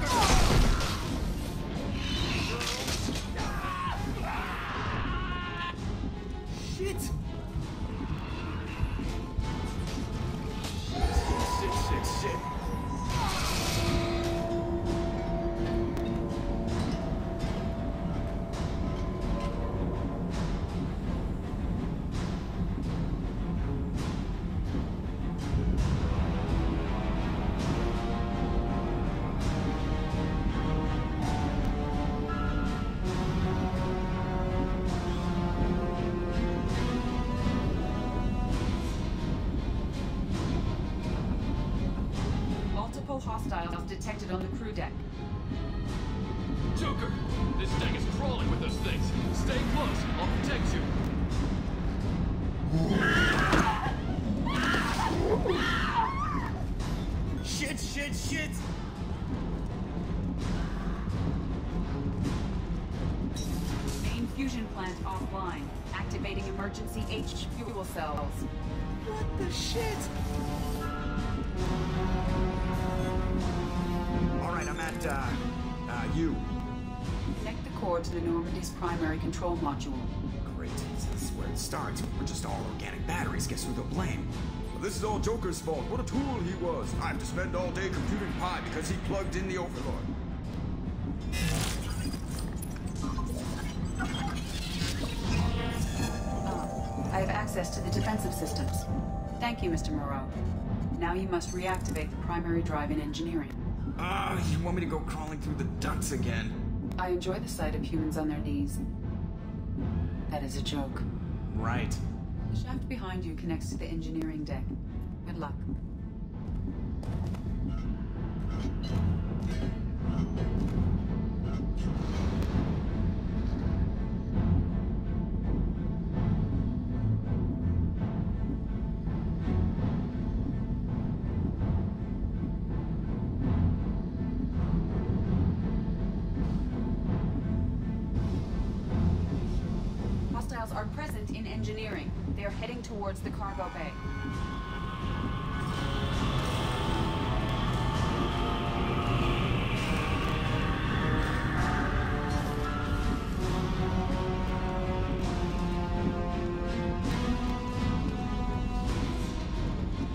Falcon! Multiple hostiles detected on the crew deck. Joker! This deck is crawling with those things. Stay close. I'll protect you. Shit, shit, shit! Main fusion plant offline. Activating emergency H fuel cells. What the shit? Alright, uh, uh, you. Connect the core to the Normandy's primary control module. Great. This is where it starts. We're just all organic batteries. Guess who they'll blame? Well, this is all Joker's fault. What a tool he was. I have to spend all day computing pi because he plugged in the Overlord. I have access to the defensive systems. Thank you, Mr. Moreau. Now you must reactivate the primary drive in engineering. Ah, you want me to go crawling through the ducts again? I enjoy the sight of humans on their knees. That is a joke. Right. The shaft behind you connects to the engineering deck. Good luck. Are present in engineering. They are heading towards the cargo bay.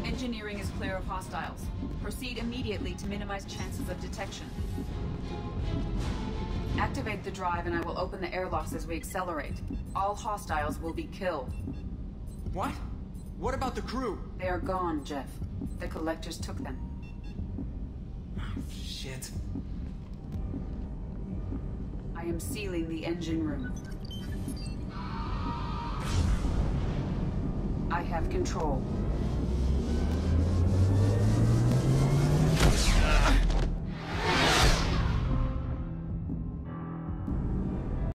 Engineering is clear of hostiles. Proceed immediately to minimize chances of detection. Activate the drive and I will open the airlocks as we accelerate. All hostiles will be killed. What? What about the crew? They are gone, Jeff. The collectors took them. Shit. I am sealing the engine room. I have control.